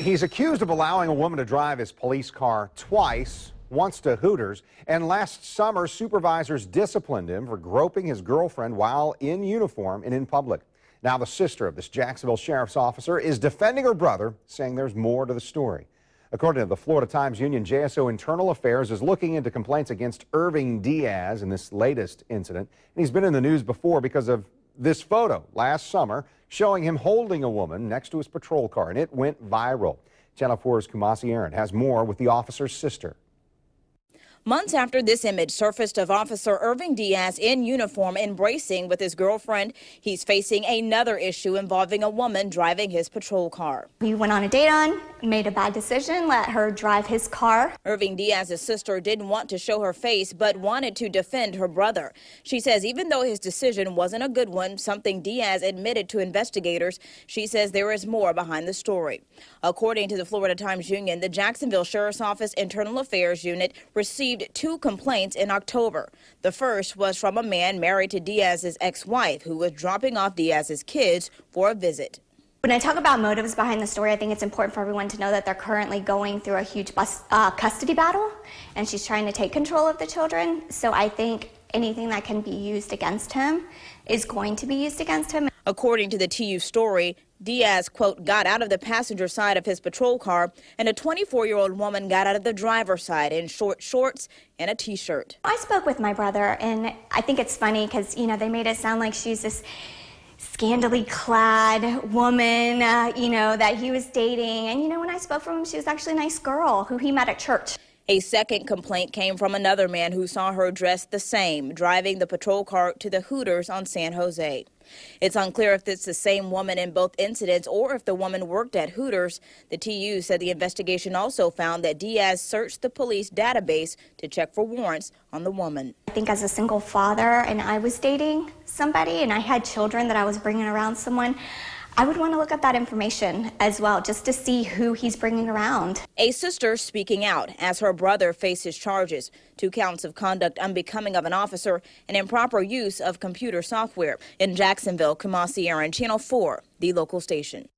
He's accused of allowing a woman to drive his police car twice, once to Hooters, and last summer supervisors disciplined him for groping his girlfriend while in uniform and in public. Now the sister of this Jacksonville sheriff's officer is defending her brother, saying there's more to the story. According to the Florida Times Union, JSO Internal Affairs is looking into complaints against Irving Diaz in this latest incident. And he's been in the news before because of this photo last summer showing him holding a woman next to his patrol car, and it went viral. Channel 4's Kumasi Aaron has more with the officer's sister. Months after this image surfaced of Officer Irving Diaz in uniform embracing with his girlfriend, he's facing another issue involving a woman driving his patrol car. We went on a date on, made a bad decision, let her drive his car. Irving Diaz's sister didn't want to show her face, but wanted to defend her brother. She says even though his decision wasn't a good one, something Diaz admitted to investigators, she says there is more behind the story. According to the Florida Times Union, the Jacksonville Sheriff's Office Internal Affairs Unit received received two complaints in October. The first was from a man married to Diaz's ex-wife who was dropping off Diaz's kids for a visit. When I talk about motives behind the story, I think it's important for everyone to know that they're currently going through a huge bus, uh, custody battle, and she's trying to take control of the children. So I think anything that can be used against him is going to be used against him. According to the TU story, Diaz, quote, got out of the passenger side of his patrol car, and a 24-year-old woman got out of the driver's side in short shorts and a T-shirt. I spoke with my brother, and I think it's funny because, you know, they made it sound like she's this scantily clad woman, uh, you know, that he was dating. And, you know, when I spoke from him, she was actually a nice girl who he met at church. A second complaint came from another man who saw her dressed the same, driving the patrol car to the Hooters on San Jose. It's unclear if it's the same woman in both incidents or if the woman worked at Hooters. The TU said the investigation also found that Diaz searched the police database to check for warrants on the woman. I think as a single father and I was dating somebody and I had children that I was bringing around someone, I would want to look at that information as well, just to see who he's bringing around. A sister speaking out as her brother faces charges, two counts of conduct unbecoming of an officer and improper use of computer software. In Jacksonville, Kumasi Aaron, Channel 4, the local station.